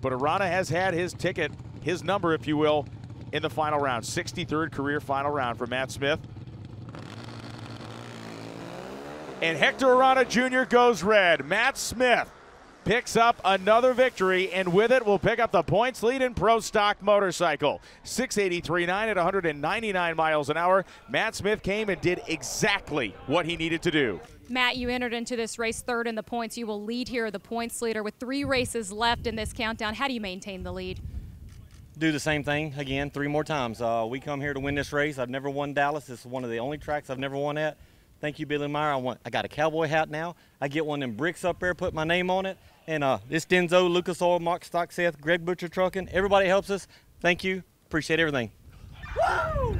But Arana has had his ticket, his number, if you will, in the final round. 63rd career final round for Matt Smith. And Hector Arana Jr. goes red. Matt Smith picks up another victory, and with it will pick up the points lead in Pro Stock Motorcycle. 683.9 at 199 miles an hour. Matt Smith came and did exactly what he needed to do. Matt, you entered into this race third in the points. You will lead here, the points leader, with three races left in this countdown. How do you maintain the lead? Do the same thing again three more times. Uh, we come here to win this race. I've never won Dallas. This is one of the only tracks I've never won at. Thank you, Billy Meyer. I want. I got a cowboy hat now. I get one of them bricks up there, put my name on it. And uh, this Denso, Lucas Oil, Mark Stockseth, Greg Butcher Trucking. Everybody helps us. Thank you. Appreciate everything. Woo!